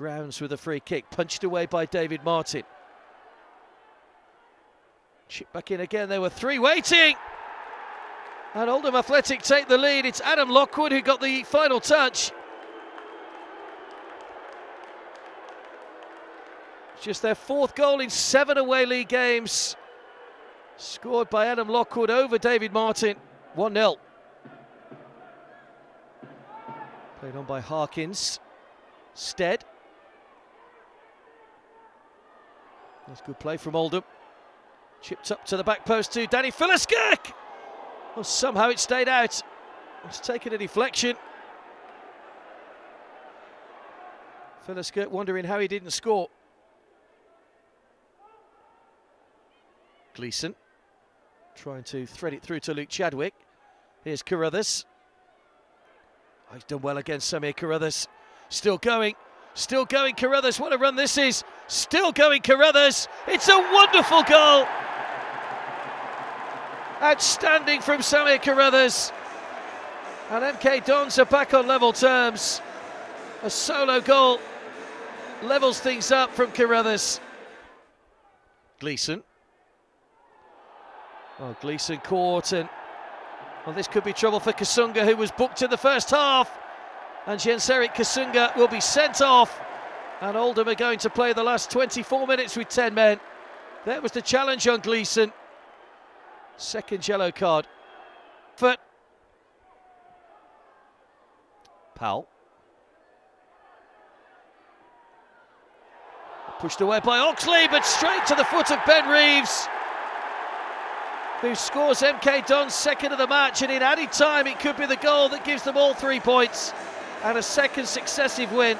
Grounds with a free kick, punched away by David Martin. Chip back in again. There were three waiting. And Oldham Athletic take the lead. It's Adam Lockwood who got the final touch. It's just their fourth goal in seven away league games. Scored by Adam Lockwood over David Martin. 1 0. Played on by Harkins. Stead. That's good play from Oldham. Chipped up to the back post to Danny Philliskirk. Well, somehow it stayed out. It's taken a deflection. Philliskirk wondering how he didn't score. Gleeson trying to thread it through to Luke Chadwick. Here's Carruthers. Oh, he's done well against Samir Carruthers. Still going, still going Carruthers. What a run this is. Still going Carruthers. It's a wonderful goal. Outstanding from Samir Carruthers. And MK Dons are back on level terms. A solo goal levels things up from Carruthers. Gleeson Oh, Gleeson caught and well, this could be trouble for Kusunga, who was booked in the first half. And Genseric Kusunga will be sent off. And Oldham are going to play the last 24 minutes with 10 men. That was the challenge on Gleeson. Second yellow card. Foot. Powell. Pushed away by Oxley, but straight to the foot of Ben Reeves who scores MK Dons second of the match, and in added time, it could be the goal that gives them all three points and a second successive win.